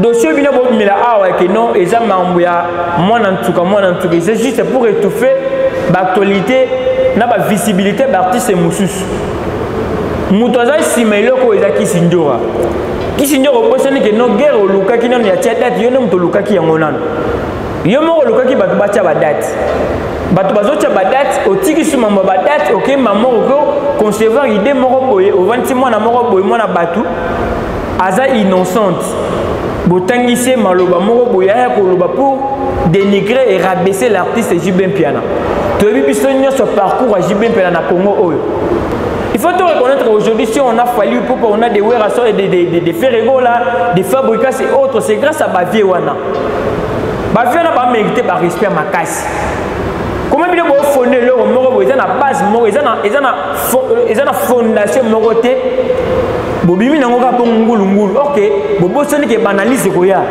dossier oyo bino bobimela awa ke non eza mambo ya mwana ntuka mwana ntuka eza juste pour étouffe baactualité na bavisibilité baartiste mosusu moto aza nsima eloko oyo eza kisindora kisindora obosani ke non guerre olukaki nano ya tia date yo nde moto olukaki yango nano yo moko olukaki bato batya badate bato bazotya badate otikisi mambo ya badate okei mama oko concevoir idée moko boye ovandisi mwana moko boye mwana bato aza innocente botangisi ye maloba moko boye aya koloba pour dénigrer et rabaisser l'artiste jb mpiana toyebi biso nyonso parcours ya jb mpiana na congo oyo il faut te reconnaître aujourd'hui si on a fallu popa on a des werrason et des, des, des, des ferregola des fabricas et autres c'est grâce à bavie wana bavie wana bamérite barespect makasi koma bino bofonde eloko moko boye eza na base moko eza na fondation moko te bobimi nango kaka bongo ngulungulu ok bobosani ke banalyse ekoya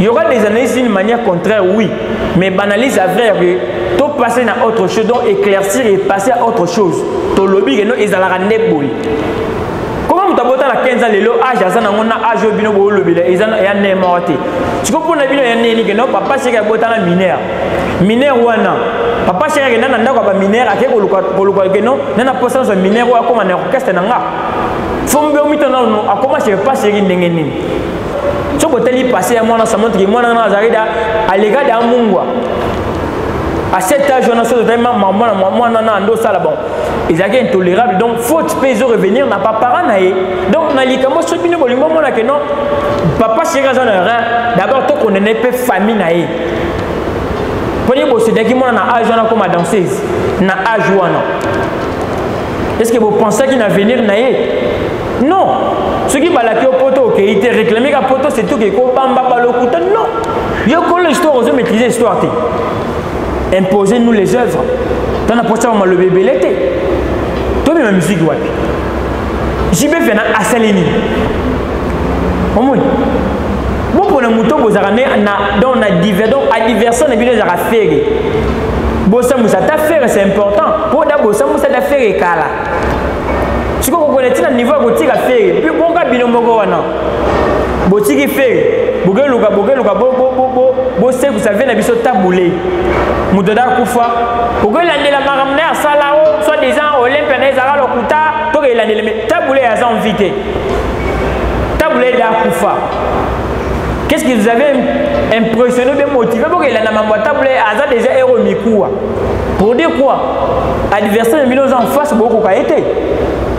il y aura des analyses d'une manière contraire oui mais banalyse ya vrai ke to passer na autre chose donc éclaircir et passer à autre chose tolobi ke no ezalaka nde boye koma moto abota na 15 ans lelo age aza nango na age oyo bino bolobela eza ya ne moko te siko mpo na bino ya neni keno papa sheke abota na minere minere wana papa sheke akenda na ndako ya baminere ake koluka keno na na posa nyonso minere oyo akoma na orchestre na nga fo mbe omitana akoma sheke pa sheke ndenge nini soki otali passé ya mwana samontriki mwana wana azalaki da aleka da mungwa à cet âge wana soki otali mwana wana nde osala bango ezalaki intolerable donc faute mpe ezo revenir na bapara na ye donc na likambo soki bino bolingi bomona ke non papa sheri aza na erreur d'abord tokondane mpe famille na ye poni bosedaki mwana na age wana koma danseuse na age wana est ce que bopensaki na avenir na ye non soki balaki yo poto okei te réclame ka poto surtout ke kobamba balokuta non yo kolo histoire ozo maîtrise histoire te imposer nous les œuvres to na posa maloba ebele te tobima miziki wapi jibe fena asali nini omoni bopona moto bozalaka ne na donc na diver donc adiversion na bino ezalaka fere bosamwisa ata fere c'est important mpo da bosamwisa ata fere kala sikoyo kokona ntina niveau ya kotika fere mpe bonga bino moko wana botiki fere bokeluka bokeluka bosekusa ve na biso tabule moto da kufa okolandela makambo na ye asala o soit disant olympia na ezalaka lokuta toka elandele me tabule aza envi te tabule da kufa qu'est ce que vous avez impressionné bien motivé boka elanda mambo ya tabule aza déjà ero mikuwa pour dire quoi adversaire na bino oza en face bokoka ye te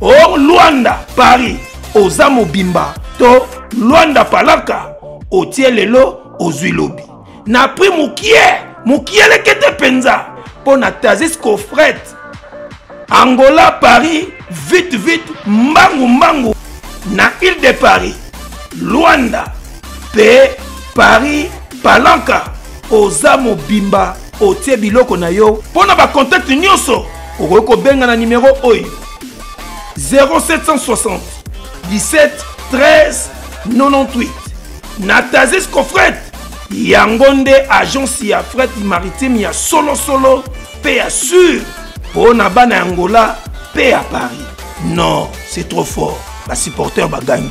or luanda paris oza mobimba to luanda palaka otie lelo ozwi lobi na prix mokie mokielekete mpenza mpo na tazis cofret angola paris vite vite mbangu mbangu na ile de paris luanda mpe paris palanka oza mobimba otie biloko na yo mpo na bakontakte nyonso okoki kobenga na nimero oyo 0760 17 13 98 na tazis cofret yango nde agence ya fret maritime ya solosolo mpe ya sur mpo na bana ya ngola mpe ya paris non c'est trop fort basupporter bagangi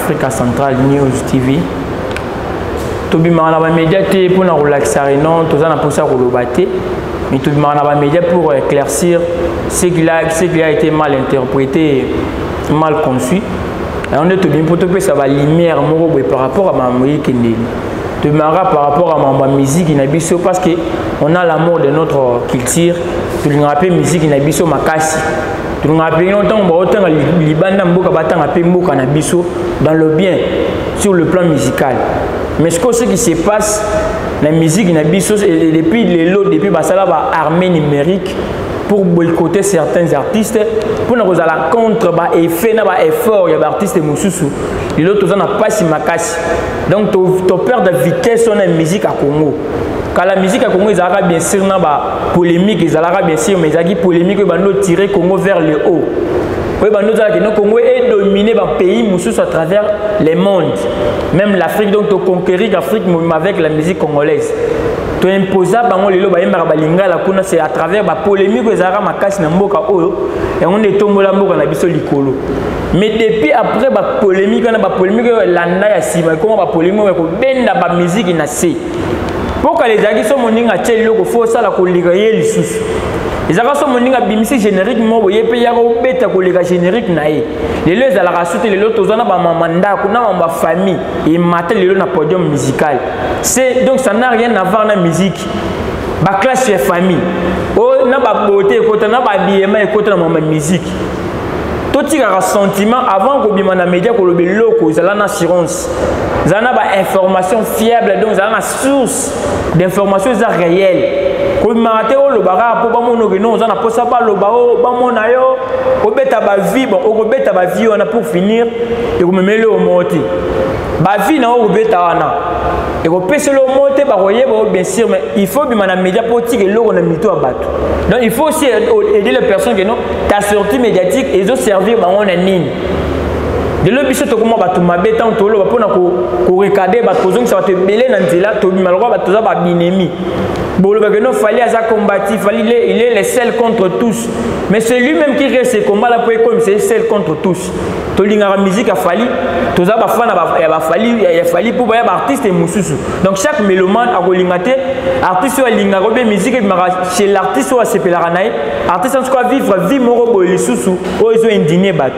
Africa Central News TV tobimaka na bamédia te mpo na kolakisa renon toza na mposa ya koloba te mais tobimaka na bamédia pour éclaircir ce qui a, ce qui a été mal interprété mal conçu yango nde tobimi mpo topesa balumière moko boye par rapport ya makambo ekendeli tobimaka par rapport ya makambo ya miziki na biso parce que on a l'amour de notre culture tolingaka mpe miziki na biso makasi tolingaka mpenza ntango baotanga libanda mboka batanga mpe mboka na biso dans le bien sur le plan musical mais sikoyo ce qui se passe na musique na biso depuis lelo depuis basala baarmée numérique pour boycotter certains artistes mpo na kozala contre baeffet na baeffort ya baartiste mosusu lelo toza na mpasi makasi donc toperdre vitesse wana ya musique ya congo kala musique ya congo ezalaka bien sûr na ba polémique ezalaka bien sûr mais ezalaki polémique oyo bando tire congo vers le haut oyo bando ozalaki no congo edomine bapays mosusu à travers le monde même l'afrique donc toconquérir l'afrique mobima avec la musique congolaise toimposa bango lelo bayembaka balingala kuna se à travers bapolémique ezalaka makasi na mboka oyo yango nde etombola mboka na biso likolo mais depuis après bapolémique wana bapolémique oyo elanda ya nsima ekoma bapolémique oyo ekobenda bamiziki na se mpo kala ezalaki so moninga atye eloko fo osala koleka ye lisusu ezalaka so moninga abimisi générique moko boye mpe yaka obeta koleka générique na ye lelo ezalaka su te lelo toza na bamama ndako na mama famille emata lelo na podium musical c'est donc ça n'a rien à voir na musique baklasse ya famille oh, na babote ekota na babiyema ekota na mama musique totikaka sentiment avant kobima na média koloba eloko ezala na assurance ezala na bainformation fiable donc ezala na source d'information eza réelle kobimaka te olobaka mpo bamonoke no oza na mposa baloba o oh, bamona yo obeta bavie bon okobeta bavie wana pour finir ekomemeli yo moko te bavie na yo okobeta wana ekopeseli yo moko te bakoyeba yo bien sûr mais il faut bima na média mpo otika eloko na mito ya bato Donc il faut aussi aider les personnes que non, ta sortie médiatique, ils ont servi bah, on a nini. De l'autre biso to comment bato mabe tant to lo pona ko ko recader ba ko zongi sa bato belé na nzela to bima lokwa bato za ba binemi. Bolo ba que non fallait aza combatif, fallait il est, il est le seul contre tous. Mais c'est lui-même qui reste combat là pour comme c'est seul contre tous. tolingaka musique ya fali toza bafana ya bafali ya fali mpo baya baartiste mosusu donc chaque mélomane akolinga te artiste oyo alingaka obe musique ebimaka chez l'artiste oyo asepelaka na ye artiste yanso ko avivre vie moko boye lisusu oyo ezo indigne bato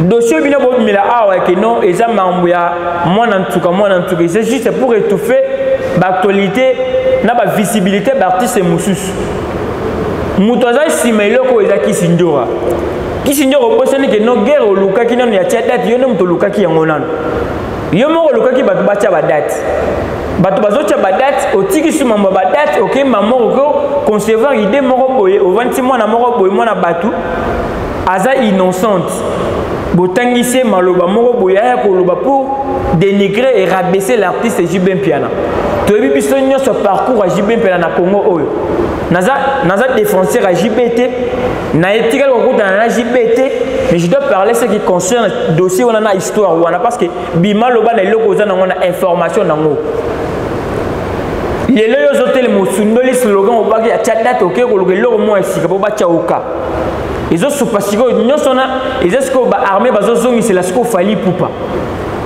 dossier bino bobimela awa ke non eza mambo ya mwana ntuka mwana ntuka eza juste pour étouffer baactualité na bavisibilité baartiste mosusu moto aza nsima eloko oyo eza kisi ndora kisi nde okobosani ke no guerre olukaki nano ya tia date yo nde moto olukaki yango nano yo moko olukaki bato batya badate bato bazotya badate otiki su mambo ya badate okei mama oko concevoir idée moko boye ovandisi mwana moko boye mwana bato aza innocente botangisi ye maloba moko boye aya koloba pour dénigrer et rabaisser l'artiste jb mpiana toyebi biso nyonso parcours ya jb mpiana na congo oyo naza, naza défenseur ya jb te na etikali kokutana na jb te mais je dois parler ce qui concerne dossier wana na histoire wana parce que bima loba na eloko oza nango na information nango lelo yo ozotelema osundoli slogan obaki atya date oke koluka eloko moko ya sika mpo batya oka ezosupa sikoyo nyonso wana eza sikoyo baarme bazozongisela sikoyo fali pupa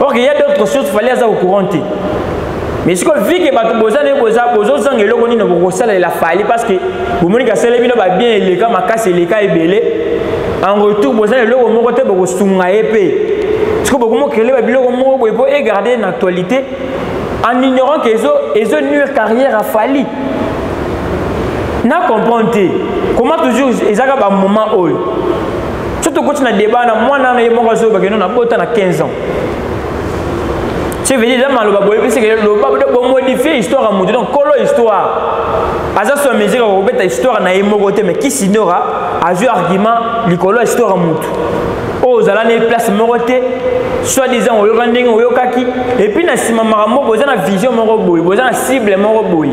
or il y a d'autres choses fallait aza au courant te mais sikoyo vi ke bato boza ndenge boza bozozanga eloko nini bokosalela fali parce que bomoni kasele bino babien eleka makasi eleka ebele en retour boza na eloko moko te bokosunga ye mpe sikoyo bokomokele babiloko moko boye mpo egarde na actualité en ignorant ke ezo, ezo nuire carrière ya fali na comprendre te comment toujours ezaka bamoment oyo so tokoti na débat na mwana na ye moko azoloba keno nabota na 15 ans cevedi eza maloba boyebisi ke loba bomodifie histoire ya moto donc kolo histoire aza so ya mesure ya kobeta histoire na ye moko te mais kisidora azwi argument likolo ya histoire ya moto oyo oh, ozala na place moko te soit disant oyoka ndenge oyokaki epuis na nsima makambo boza na vision moko boye boza na cible moko boye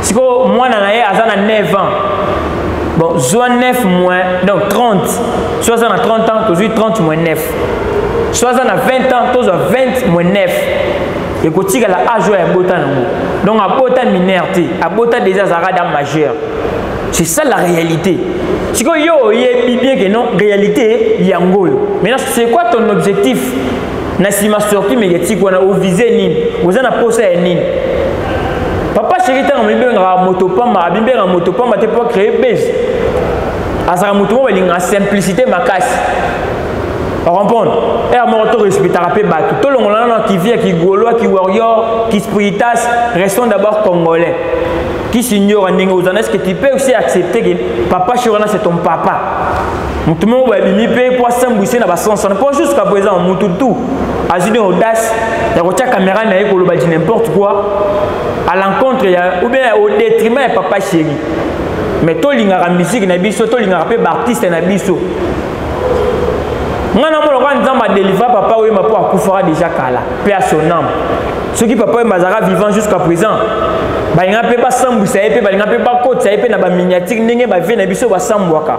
sikoyo mwana na ye aza na 9 ans bon zwa 9 moins donc 30 so aza na 30 ans tozwi 30 moins 9 so aza na 20 ans tozwa 20 moins 9 ekotikala age oyo abota nango donc abota mineur te abota déjà azalaka da majeur c'est ça la réalité sikoyo yo oyebi bien que non réalité yango oyo maintenant c'est quoi ton objectif na sima sortie mediatique wana ovise nini oza na posa ya nini papa sheri ntango amibengaka moto pamba abibengaka moto pamba te mpo acree base azalaka moto moko balingaka simplicité makasi orempondre ere moko torespectaka mpe bato tolongolana na kivia kigoloa kiwarior kispiritas restons d'abord congolais kisinyora ndenge ozana eske tu peux aussi accepter que papa sheri wana c'est ton papa moto moko boye abimi mpe mpo asambwise na basense wana mpo jusqu'à présent moto tu azwi nde audace ya kotya kamera na ye koloba di n'importe quoi à l'encontre ya ou bien au détriment ya papa chéri mais tolingaka miziki na biso tolingaka mpe baartiste na biso ngai namona kwa nzambe adelivra papa oyema mpo akufaka deja kala mpe a son ame soki papa oyema azalaka vivant jusqu'à présent balinga mpe basambwisa ye mpe balinga mpe bakotisa ye mpe na baminiatike ndenge bavie na biso basambwaka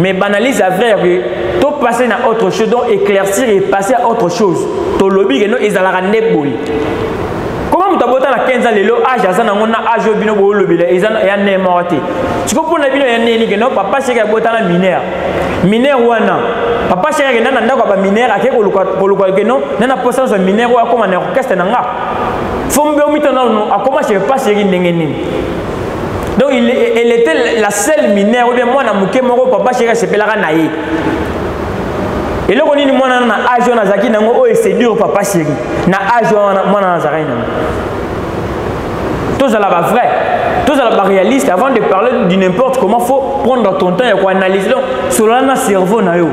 mais banalyse ya vrai que to passer na autre chose donc éclaircir et passer à autre chose tolobi que no ezalaka nde boye koma moto abota na 15 ans lelo age aza nango na age oyo bino boolobela eza ya ne moko te siko mpo na bino ya neni ke no papa seke abota na minere minere wana papa seke akenda na ndako ya baminere ake koluka ke no na na posa nyonso minere oyo akoma na orchestre na nga fo mbe omito nano akoma seke pa seke ndenge nini donc il, elle était la seule mineure ou bien mwana moke moko papa sheri asepelaka na ye eloko nini mwana na age wana azalaki nango oyo oh, esedure papa sheri na age wana mwana na azalaki nango tozala ba vrai tozala ba réaliste avant de parler du n'importe comment faut prendre ton temps ya koanalyse donc solola na cerveau na yo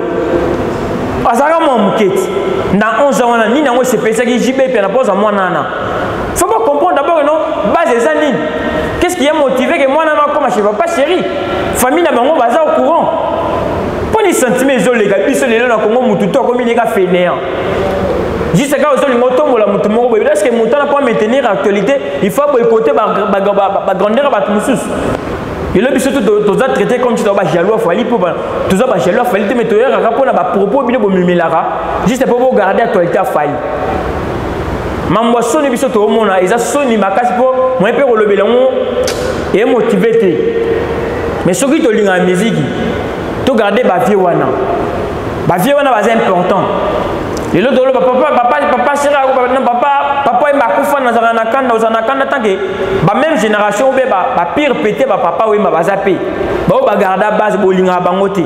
azalaka mwa moke ti na 11 ans wana nini yango esepesaki jb mpe na mposa mwana wana faut ba comprendre d'abord non base eza nini qu'est ce qui a motivé que mwana na koma chez papa chéri famille na bango baza au courant mpo ni sentiment ezoleka biso lelo na kongo mutu to akomi leka fainéant juste kaka ozolinga otombola motu moko boye parce que motu wana mpo maintenir actualité il faut boycote bagrandeur ya bato mosusu lelo biso toza traité comme toza bajaloux afali mpo toza bajaloux afali te mai toyakaka mpo na bapropos bino bomemelaka juste mpo bogarde actualité afali mambo ya soni biso toomona eza soni makasi mpo moye mpe kolobela yango emotive te mais soki tolingaka miziki togarde bavie wana bavie wana baza important lelo toloba papa papa papa sera na papa papa oyemba akufa nazala na kanda ozala na kanda tanke bameme génération obe bapire pete bapapa oyemba baza mpe baoyo bagarda base bolingaka bango te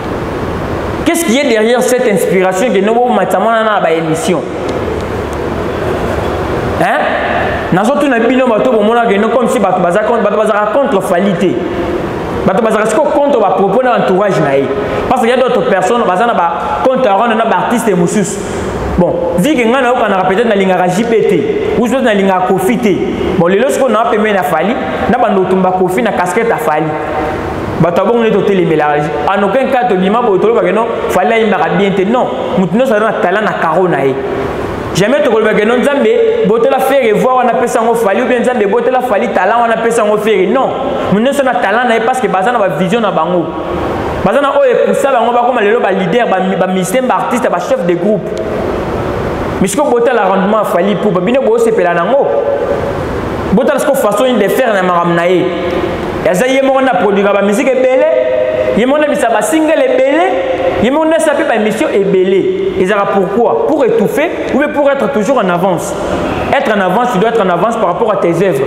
Qu'est-ce qui est derrière cette inspiration que nous avons dans la émission Hein nazotuna bino bato bomonaka eno comme si bato bazaka contre fali te bato bazalaka sikoyo contre bapropos na entourage na ye parce que ya d'autres personnes baza na bacompte à rendre na baartiste mosusu bon vi ke ngai nayokanaka peut-être nalingaka jp te usote nalingaka kofi te bon lelo sikoyo naa pembeni na fali na bando otumba kofi na casquette afali bato ya bongo nde totelemelaka en aucun cas tobima boye tolobake non fali ayimbaka bien te non moto nyonso aza na talent na caro na ye jamais tokolobake non nzambe botela fere voir wana apesa yango fali oubien nzambe botela fali talent wana apesa yango fere non moto nyonso na talent na ye parce que baza na bavision na bango baza na oyo epusa bango bakoma lelo baleader bamisien baartiste bachef de groupe misiko botala rendement afali pupa bino boosepela nango botala siko façon de faire na makambo na ye aza ye moko nde aproduira bamiziki ebele ye moko nde bisa basingele ebele ye moko nde asala mpe baémission ebele ezalaka pourquoi pour étouffer ou bien pour être toujours en avance être en avance tu dois être en avance par rapport à tes œuvres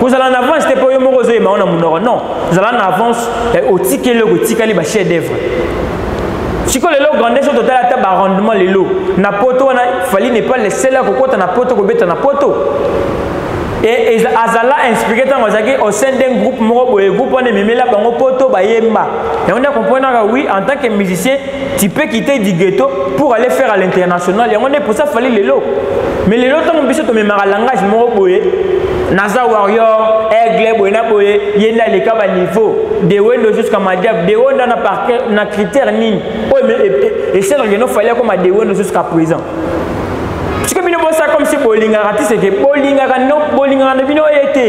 kozala na avance te mpo yo moko ozoyema yango na monoko non zala na avance eh, otikeli eloko etikali bachef d'œuvre sikoyo lelo grandeur soki totala ata barendement lelo na poto wana fali nepal esela kokɔta na poto kobeta na poto Et azala inspiré ntango azalaki au sein d'un groupe moko boye groupe wana ememela bango poto bayemba yango nde akomprenaka oui en tant que musicien tu peux quitter du ghetto pour aller faire à l'international yango nde mposa fali lelo mais lelo ntango biso tomemaka langage moko boye naza warrior aigle boye na boye ye nde aleka baniveau de wendo jusqu'à madiab de wendo na parquet na critère nini oyo esalaka no fali akoma de wendo jusqu'à présent sikoyo bino bosala comme si bolingaka ti seke bolingaka bolingaka na bino ye te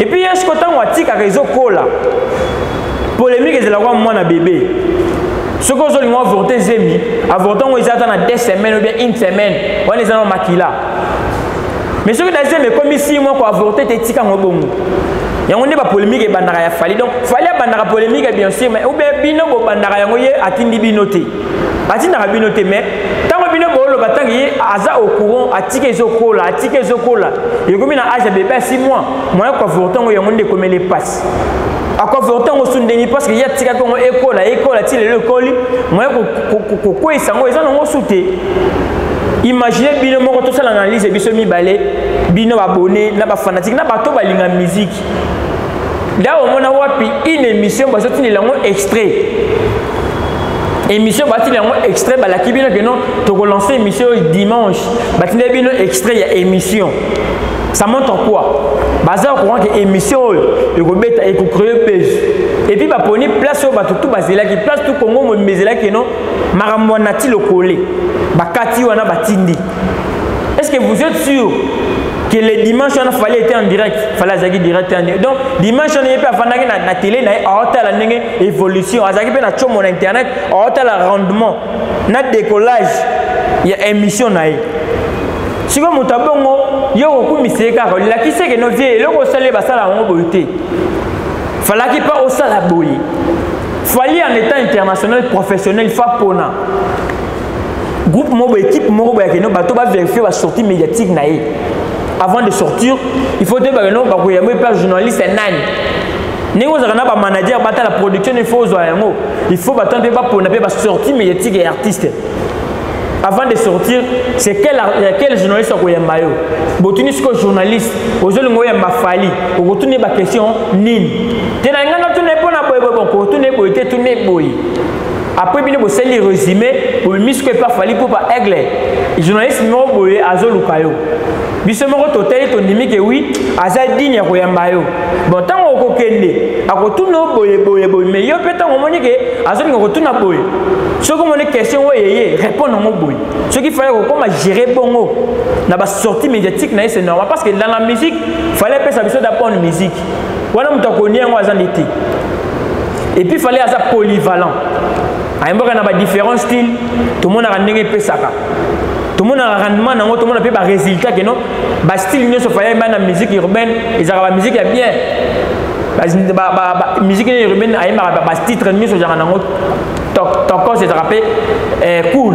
epuis ye siko ntango atikaka ezokola polémique ezalaka wa mwana bebe soki ozolinga avorte zemi avorte yango eza ata na deux semaine ou bien une semaine wana eza na makila mais soki na zemi ekomi si mwa koavorte te etika yango bongo yango nde bapolémique ebandaka ya fali donc fali abandaka polémique bien sûr mais ou bien bino bobandaka yango ye atindi bino te batindaka bino te mais ntango bino booloba ntango ye aza au courant atika ezokola atika ezokola ekomi na age ya bebe ya 6 mois moyen koavorte yango yango nde ekomeli mpasi akoavorte yango su ndenge parce que ye atikaki yango ekola ekola ti lelo ekoli moyen kokweyisa yango eza nango su te imagine bino moko tosala analyse biso mibale bino babone na bafanatike na bato balinga miziki dawa omona wapi une émission bazotinela yango extrait émission batindela yango extrait balaki bino ke non tokolance émission dimanche batindela bino extrait ya émission ça montre quoi baza courant ke émission oyo ekobeta ekocreye base epuis baponi place oyo bato tu bazelaki place tu kongo mobimba ezelaki no makambo ya nati lokole bakati wana batindi Est-ce que vous êtes sûr que le dimanche on a fallu être en direct, fallait azaki direct en direct. Donc dimanche on est pas fanaki na, na télé na aota la ndenge évolution, azaki pe na chomo na internet, aota la rendement, na décollage ya émission na ye. Siko moto abongo yo kokumisa ye kaka olakisi eke no vie eloko osali ye basala yango boye te falaki mpa osala boye fali en état international professionnel fa pona groupe moko boye équipe moko boye akende bato baverifie basortie médiatique na ye avant de sortir il faut toyebaka no bakoya yango epa journaliste ya nani ndenge ozalaka na bamanager batala production il faut ozwa yango il faut bato mpe bapona mpe basortie médiatique ya artiste avant de sortir c'est quel, euh, quel journaliste akoyamba yo botuni sikoyo journaliste ozolinga oyamba fali okotuni baquestion nini te na ngai natuni mpo na boye boye bokotuni boye te tuni boye après bino bosali résumé obimisi ko epa fali pupa aigle journaliste moko boye azoluka yo biso moko totali tondimi ke wi aza digne ya koyamba yo bon ntango okokende akotuna yo boye boye boye mais yo mpe ntango omoni ke azolinga kotuna boye soki omoni question oyo eye répondre yango boye soki fale kokoma gere bongo na basortie médiatique na ye c'est normal parce que dans la musique fale epesa biso dapone musique wana moto akoni yango aza nde te epuis fale aza polyvalent ayembaka na badifférent style tomonaka ndenge epesaka tomonaka rendement nango tomona mpe baresultat keno bastyle nyonso fale ayemba na musique urbaine ezalaka bamusike ya bien musique nini urbaine ayembaka batitre nyonso ezalaka nango tokos ezalaka mpe eh, cool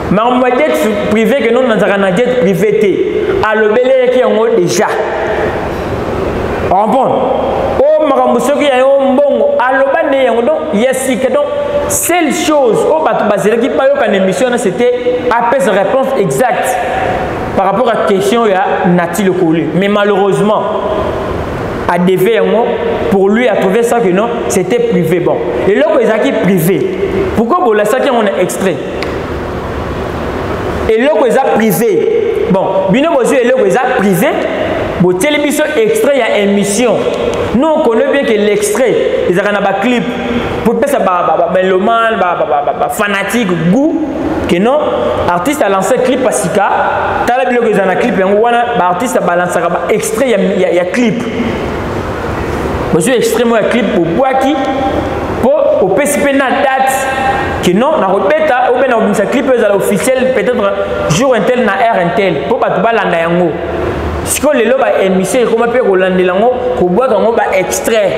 makambo ya jet privé ke nono nazalaka na jet privé te alobelelaki yango déjà comprendre o oh, makambo soki ya yo mbongo aloba nde yango donc ya sika donc seule chose oyo oh, bato bazelaki bayoka na émission wana c'était apesa réponse exacte par rapport à question ya nati lokoli mais malheureusement a devait yango pour lui a trouvé ça que non c'était privé bon eloko ezalaki privé pourquoi bolasaki yango na extrait eloko eza privé bon bino bozwi eloko eza privé botieli biso extrait ya émission nous on connaît bien que l'extrait ezalaka na baclip popesa bamelomane bafanatique goût que non artiste alance clip ya sika tala biloko ezala na clip yango wana baartiste abalansaka baextrait ya, ya, ya clip bozwi extrait moko ya clip bobwaki mpo opesi mpe na date que non nakobeta oyo mpe nakobimisa clip oyo ezala officiel peut-être jour intel na air intel mpo bato balanda yango sikoyo lelo baémission ekoma mpe kolandela yango kobwaka yango baextrait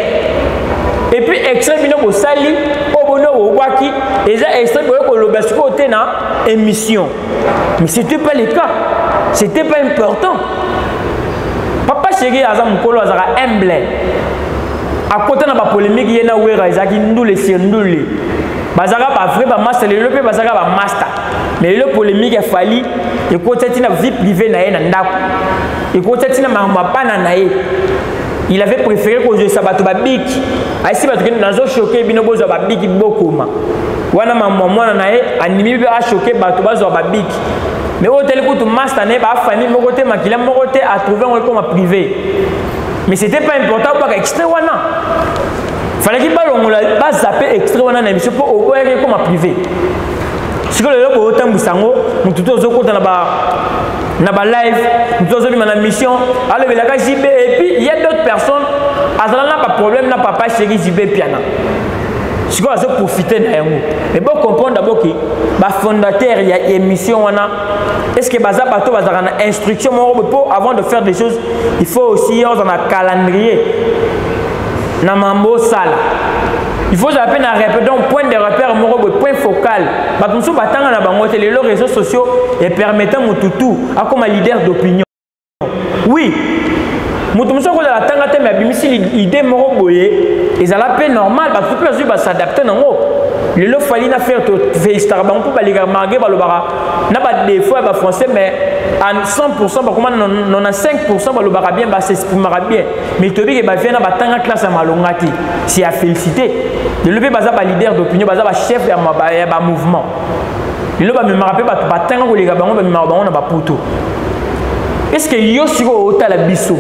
epuis extrait bino bosali oyo bono bobwaki eza extrait boye koloba sikoyo te na émission mais c'était pas le cas c'était pas important papa shege aza mokolo azalaka humble akota na bapolemike ye na wera ezalaki ndule sur ndule bazalaka bavrai bamaster lelo mpe bazalaka bamaster mais lelo polemike efali ekotya ntina vie privé na ye na ndako ekotya ntina makambo ya bana na ye il avait préféré kozwisa bato babiki ayesi bato kende nazo choke bino bozwa babiki bokoma wana mamwa mwana na ye andimi mpe achoke bato bazwa babiki mais oyo tali kutu masta na ye bafamille moko te makila moko te atrouve yango ekoma privé mais c'était pas important obaka extrait wana falaki balongola bazape extrait wana na émission mpo oboyaki ekoma privé sikoyo lelo boyotambwisa yango motu to ozokota na ba na ba live motu ozobima na mission alobelaka jb et puis il y a d'autres personnes azala na ba problème na papa chéri jb piana sikoyo azoprofite na yango mais bocomprendre boke bafondateur ya émission wana est ce que baza bato bazalaka na instruction moko boye mpo avant de faire des choses il faut aussi oza na calendrier na mambo osala il faut ozala mpe na repère donc point de repère moko boye point focal bato mosusu batanga na bango te lelo réseaux sociaux epermete motu tout akoma leader d'opinion oui moto mosusu akozala atanga te me abimisi idée moko boye ezala mpe normal bato mpe bazwi basadapte nango lelo fali na faire tofelisitaka bango mpo balekaka marge balobaka na badefaut ya bafrançais mais à 100 bakoma 95 balobaka bien basexprimaka bien mais toyebi ke bavia na batanga classe ya malonga te c'est ya félicité lelo mpe baza baleader d'opinion baza bachef ya bamouvement lelo bamemaka mpe bato batanga koleka bango bamemaka bango na baputu eske yo sikoyo otala biso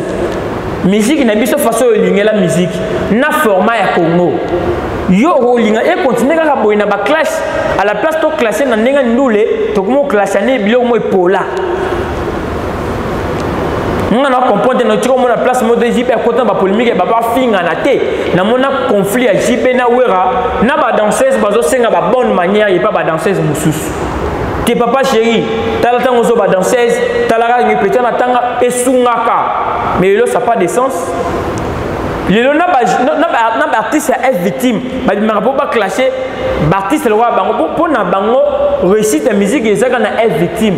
miziki na biso faso oyo olingela miziki na format ya congo yo okolinga ekontinue kaka boye na baklasse à la place toklasse na ndenge ndule tokomi oklasse ane biloko mo epola nga na comprendre na tiko mona place mode JP akota ba polemique ba ba finga na te na mona conflit ya JP na Wera na ba danseuse bazo senga ba bonne manière et pas ba danseuse mususu te papa chéri tala tango zo ba danseuse tala ka ngi petit na tanga esungaka mais lelo ça pas de sens lelo na ba na ba na ba artiste ya victime ba bimaka po ba clasher ba artiste lokola bango po na bango réussite ya musique ezaka na victime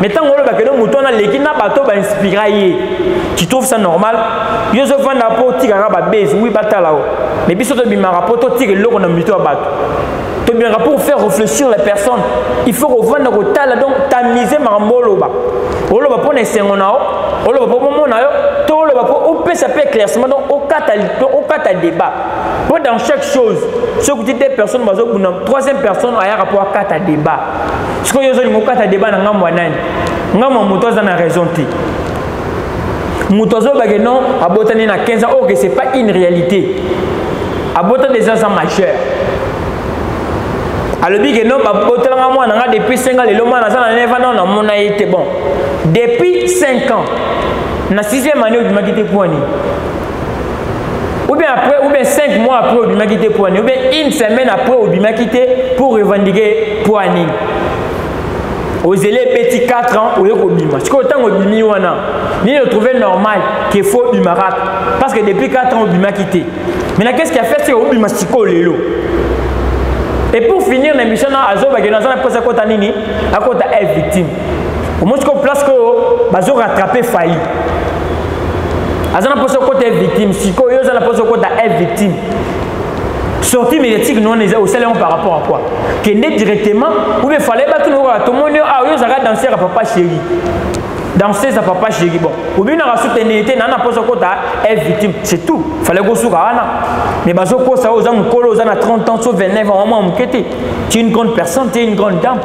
mais ntango olobaka elo moto wana aleki na bato bainspira ye tu trouve ça normal yo ozofanda mpo otikaka babese wi batala o mais biso tobimaka mpo totika eloko na mito ya bato tobimaka pour faire réfléchir la personne il faut kovanda kotala donc tamise makambo oloba oloba mpo na esengo na yo oloba mpo bomona yo to oloba mpo opesa mpe éclaircement donc okata débat mpo dans chaque chose soki ti deux personnes bazobuna troisième personne ayaka mpo akata débat sikoyo yo ozolinga okata deba na ngambo ya nani ngambo ya moto aza na raison te moto azobake non abotani na 15 ans oke c'est pas une réalité abota déjà aza majeur alobi ke non babotelanga mwana nga depuis 5 ans lelo mwana aza na 9 ans non namona ye te bon depuis 5 ans na 6e année obimaki te mpo nini ou bien après ou bien 5 mois après obimaki te poani ou bien une semaine après obimaki te pour revendiquer poani ozeli ebeti 4 ans oye kobima sikoyo ntango obimi wana nini otrouve normal ke fo obimaka parce que depuis 4 ans obimaki te maintenant qu'est ce qui a fait seke obima sikoyo lelo et pour finir na émission na azobakeno aza na mposa akota nini akota e victime omoni sikoyo place oyo bazo rattrape fali aza na mposa okota e victime sikoyo yo oza na mposa okota e victime sortie médiatique non eza osala yango par rapport à quoi kende directement ou bien fallait batuna kaka tomoni yo ah yo ozalaka danseur ya papa chéri danseuse ya papa chéri bon obinaka soutenir te naa na mposa okota e victime c'est tout fallait kosuka wana mais bazokosa oyo oza mokolo oza na 30 ans so 29 ans wamwa moke te tu une grande personne te une grande dame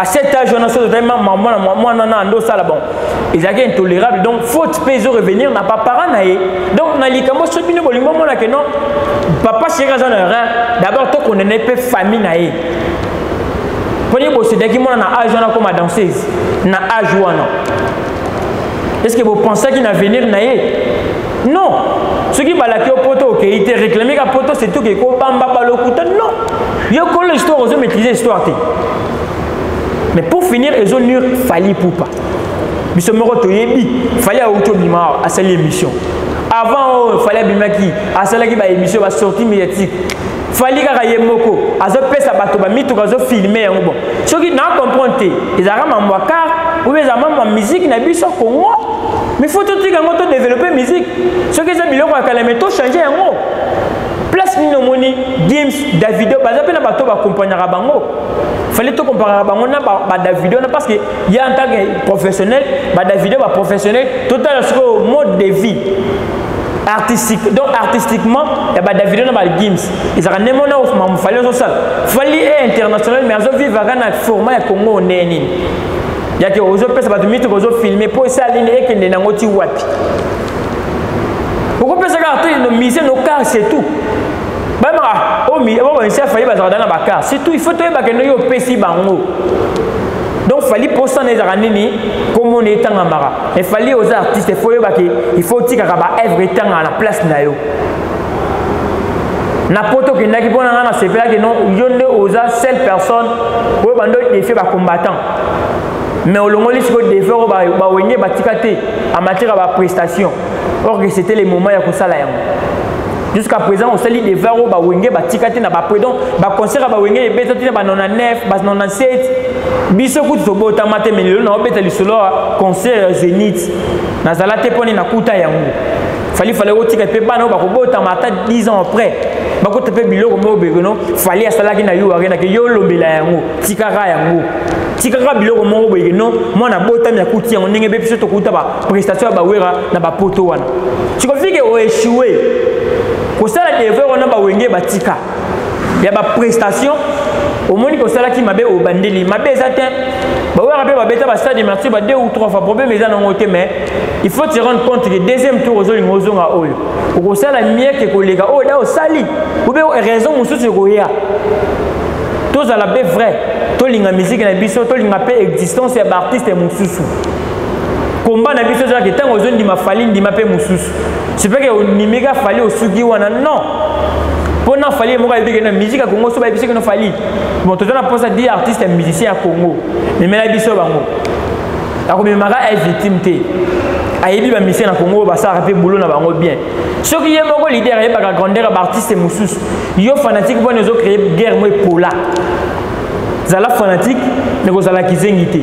à cet âge wana soki ozali mama mwana mwana na ando osala bon ezalaki intolérable donc faute mpe ezo revenir na baparent na ye donc na likambo soki bino bolingo omona ke non papa chéri aza na erreur d'abord tokondana ye mpe famille na ye mpo ndenge bosedaki mwana na age wana akoma danseuse na age wana est ce que bopensaki na avenir na ye non soki balaki yo poto okei te réclame ka poto surtout ke kobamba balokuta non yo kolo histoire ozo maîtrise histoire te mais pour finir ezo nure fali pupa biso moko toyebi fali awuti obima awa asali émission avant oyo oh, fali abimaki asalaki baémission basortie médiatique fali kaka ye moko azopesa bato bamituka azofilme yango bon soki na comprendre te ezalaka mambo ya kar oyo eza mambo ya miziki na biso kongo mais faut totika yango todeveloppe miziki soki eza biloko ya kala mai tochange yango place nini omoni games davido baza mpe na bato bakompagnaka bango fallait to comparaka bango na badavido wana parce que ya en tant que professionnel badavido baprofessionnel totala sikoyo mode de vie artistique donc artistiquement ya ba Davido na ba Gims ezaka nde mona mamu fali ozo sala fali est international mais azo vivre aka na format ya Congo ndenge nini yake ozo pesa bato mitu ozo filmer po esala nini ekende nango ti wapi okopesa kaka to no mise no car c'est tout bayebaka obabanisi oh, afali bazalaka na bakar surtout il faut toyebaka ndo yo opesi bango donc fali mposa na ezalaka nini komona etangamaka mais fali oza artiste il faut oyeba ke il faut otikaka baevre etangaka na place na yo na poto okendaki mpo na ngai nasepelaki no yo nde oza seule personne oyo bando defie bacombattant mais olongoli sikoyo defie oyo bawenge batika te en matière ya baprestation or que c'était le moment ya kosala yango jusqu'à présent osali devoir oyo bawenge batika te na bapre donc baconcert ya bawenge ebeta te na ba 99 ba 97 biso kutu tobotama te mai lelo naobeta lisolo ya concert ya zenith nazala te mpone nakuta yango fali fale otika mpe bana oyo bakobotama ata 10 ans après bakota mpe biloko moko bekono fali asalaki na yo arenake yo olobela yango tikaka yango tikaka biloko moko boyeke no mwana abotami akuti yango ndenge mpe biso tokuta prestation ya bawera na bapoto wana sikofike oeshue kosala devoir wana bawenge batika ya baprestation omoni kosalaki mabe obandeli mabe eza te bawera mpe babeta bastade martyr ba deux ou trois fois problème eza nango te mais il faut se rendre compte que deuxième tour ozolinga ozonga oyo okosala mie ke koleka oyo da osali obe raison mosusu ekoya tozala mpe vrai tolinga miziki na biso tolinga mpe existence ya baartiste mosusu komba na biso ezalaka ke ntango ozondima fali ndima mpe mosusu sepeke onimika fali osuki wana non mpo na fali ye moko ayebi kena miziki ya kongo so bayebisi keno fali bon toza na mposa di artiste ya musicien ya kongo memela biso bango akomemaka ay victime te ayebi bamisie na kongo basalaka mpe bulo na bango bien soki ye moko lider ayebaka grandeur ya baartiste mosusu yo fanatike mponi ozo créer guerre mo epola zala fanatike me kozala kizengi te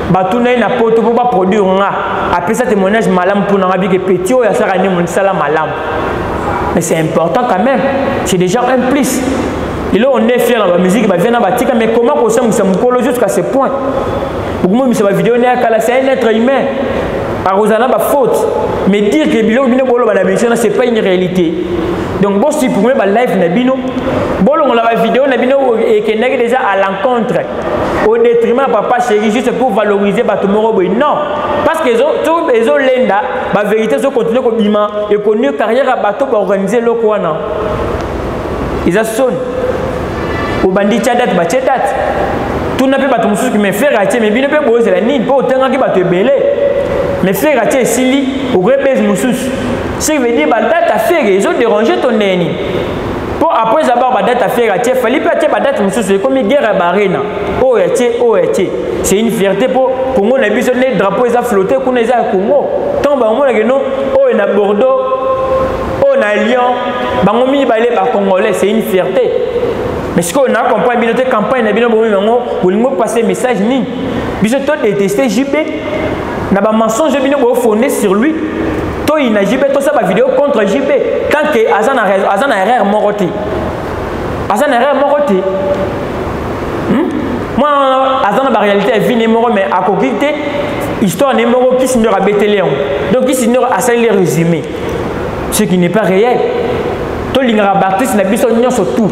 batuna ye na poto mpo baproduire nga apesa témoignage malamu mpo na nga bike petit oyo asaka nde mosala malamu mais c'est important quand même c'est déjà un plus lelo on est fier na bamiziki bavia na batika mais comment kosambwisa mokolo jusqu'à ce point okomonisa bavideo ne ya kala c'est un être humain akozala na bafaute mais dire que biloko bino boloba na biso na c'est pas une réalité donc bosupprime balive na bino bolongola bavideo na bino ekendaki déjà à l'encontre au détriment ya papa chéri juste pour valoriser bato moko boye non parce que ezolenda bavérité ezokontinue kobima ekonue carrière ya bato baorganize eloko wana eza soni obandi tya date batye date tuna mpe bato mosusu me frere atie me bino mpe bozela nini mpo otangaki bato ebele me frere atie esili okoki base mosusu ce veut dire badate ya frere ezoderange to ndenge nini mpo après avoir badate afere atie fali mpe atie badate mosusu ekomi guerre ya barena oyo atie oyo atie c'est une fierté mpo congo na biso nde drapeau eza flotte kuna eza ya congo ntango bakomonake no oyo na bordeaux oyo na lyon bango mibale bacongolais c'est une fierté mais sikoyo na comprendre bino te campagne na bino bomi yango bolingi bopase message nini biso to déteste jp na ba mensonge bino bo fondé sur lui to ina JB to sa ba vidéo contre JB tant que aza na raison aza na erreur moko te aza na erreur moko te hmm? moi aza na ba réalité ya vie ne moko mais akoki te histoire ne moko kisi ndeko abeteli yango donc kisi ndeko asali le résumé ce qui n'est pas réel tolingaka baartiste na biso nyonso tout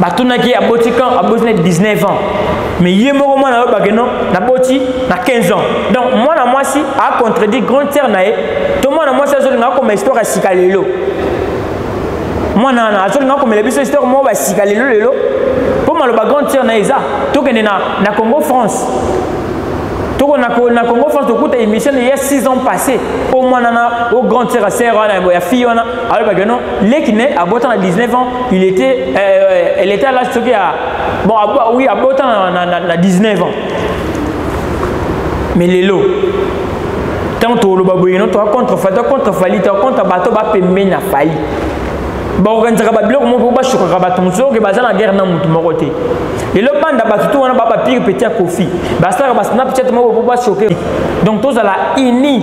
batunaki aboti quand aboti na 19 ans mais ye moko mwana ayobake non naboti na 15 ans donc mwana mwasi acontredit grande sœur na ye to mwana mwasi azolinga akoma histoire ya sika lelo mwana wana azolinga akomela biso histoire moko basika lelo lelo mpo maloba grande sœur na ye eza tokende na, na congo france toko na, na congo france tokuta émission ya 6 ans passé o mwana na o grande sœur ya sœur wana ya fille wana Alors, bah, non, Leki né, à Botan à 19 ans, il était, euh, euh elle était à l'âge de à, bon, à, oui, à Botan à 19 ans. Mais les lots, tant que le babouille, non, toi contre Fali, toi contre Fali, toi contre Bato, bah, pembe na Fali. baorganisaka babiloko moko mpo basukaka bato mosusu oke baza na guerre na motu moko te lelo banda bato to wana baba pire peti ya kofi basalaka basnapchat moko mpo basoke donc tozala uni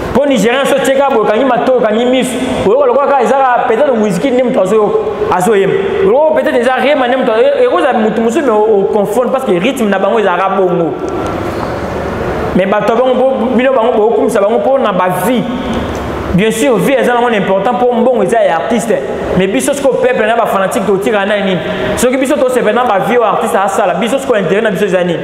mpo nigérien so tie kaka boye okangi matoi okangi miso oyoka lokola kaka eza kaka peut-être muziki nde moto azoyoka azoyemba lokola peut-être eza rema nde moto ekozala moto mosusu me oconfondre parce que rythme na bango ezalaka bongo mais bato bango bino bango bokumisa bango mpo na bavie bien sûr vie eza nango na important mpo mbongo eza ya artiste mais biso sikoyo peuple na bafanatique totikaka na nini soki biso tosepela na bavie oyo artiste asala biso sikoyo intérêt na biso eza nini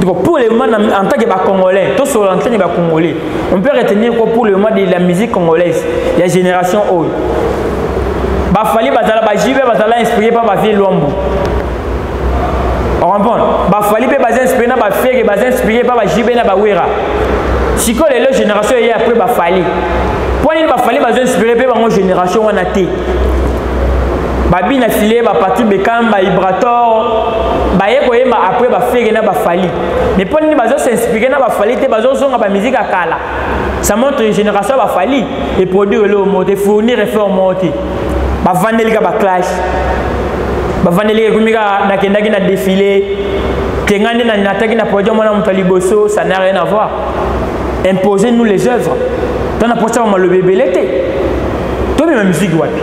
Donc pour les man en tant que ba congolais, tous sur en tant que ba congolais, on peut retenir quoi pour le man de la musique congolaise, il y a génération old. Ba fallait bazala ba jibe bazala inspiré par ba vie lombo. On comprend? Ba fallait pe bazala inspiré na ba fere, bazala inspiré par ba jibe na ba wera. Si quoi les générations il y a après ba fallait. Pour les ba fallait bazala inspiré par ba génération on a été. babi na filet ba patri bekam ba ibrator baye koyemba après bafege na bafali mais mpo nini bazo s'inspire na bafali te bazozonga bamiziki ya kala ça montre génération ya bafali eproduire eloo moko te fournir effort moko te bavandeli ka baclash bavandeli ekomi kaka nakendaki na défilé te ngai nde nataki na produit mwana moto ya liboso ça n'a rien à voir imposer nous les œuvres ntango na mposa bamaloba ebele te tobima miziki wapi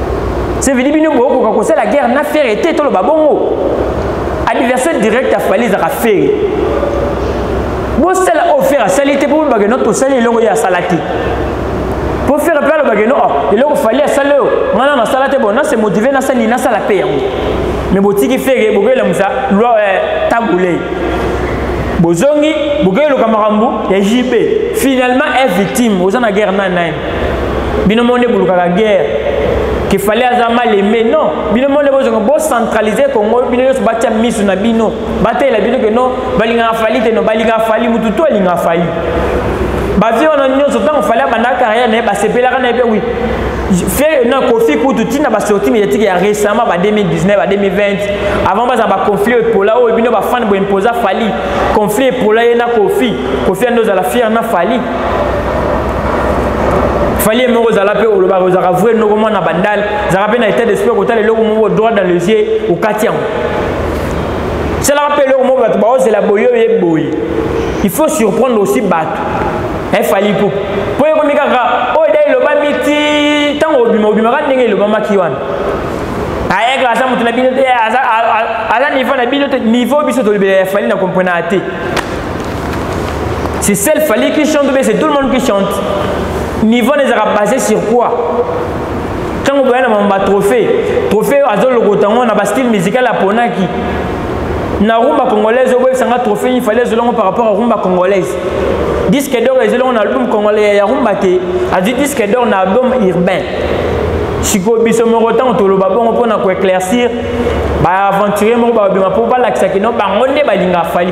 se vidi bino bokoka kosala guerre na fere te toloba bongo adversaire direct ya fali ezaka fere bosala oyo fere asali te mpo bolobake no tosali eloko ye asala te mpo fere mpe alobake no oh, eloko fali asala oyo ngai nano asala te bon nase motive nasali nasala mpe yango me botiki fere bokoyelamusa lwa eh, tabulei bozongi bokoyeluka makambo ya jp finalement e victime oza na guerre na nani bino moko nde bolukaka guerre qu'il fallait aza mal aimé non bino moko nde bozonga bocentralise congo bino nyonso batya miso na bino batalela bino ke non balingaka fali te no balingaka fali motu to alingaka fali bavie wana nyonso ntango fali abanda carrière na ye basepelaka na ye mpe wi fe na kofi kutu ntina basorti médiatique ya récemment ba 2019 ba 2020 avant bazala baconflit epola oyo bino bafane boimposa fali conflit epola ye na kofi kofi ande ozala fiere na fali falie moko ozala mpe olobaka ozalaka vrai noko mwana bandale ozalaka mpe na état d'esprit okotala eloko moko droit dans les yeux okati yango salaka mpe eloko moko bato baozela boye oye boye il faut surprendre aussi bato efali mpo mpo ekomi kaka oyo da elobami ti ntango obima obimaka ndenge elobamaki wana ayeke aza moto na bino te aza nivo na bino te nivo biso tolobela ya fali na komprenaka te C'est seul Fally qui chante, mais c'est tout le monde qui chante. Niveau les arabes basé sur quoi Quand vous voyez un trophée, trophée azol lokotango na ba style musical aponaki. Na rumba congolaise obo sanga trophée il fallait zolongo par rapport à rumba congolaise. Disque d'or et zolongo na album congolais ya rumba te, a dit disque d'or na album urbain. sikoyo biso moko ntango toloba bongo mpo na koeclaircir baaventurier moko babima mpo balakisa kino bango nde balinga fali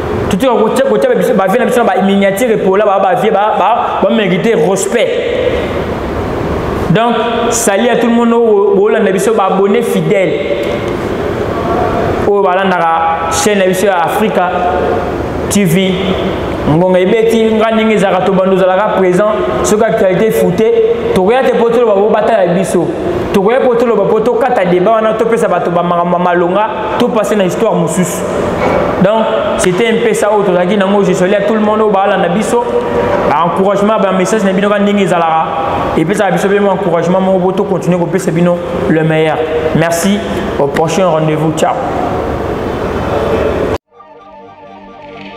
tuti kotia bavie na biso na baminiatire epola baa bavie bamérite respect donc sali ya tout le monde oyo boolanda biso baabonne fidèle oyo balandaka chaîne na biso ya afrika tv ngonga ebeti nga ndenge ezalaka tobanda ozalaka présent soki actualité efute tokoya te mpo toloba bo batala biso tokoya mpo toloba mpo tokata deba wana topesa bato bamakambo ya malonga topase na histoire mosusu donc c'était un peu ça oyo tozalaki nango je soli ya tout le monde oyo baalanda biso baencouragement bamessage na bino ka ndenge ezalaka epesaka biso mpe encouragement moko bo tocontinue kopesa bino le meilleur merci au prochain rendez-vous ciao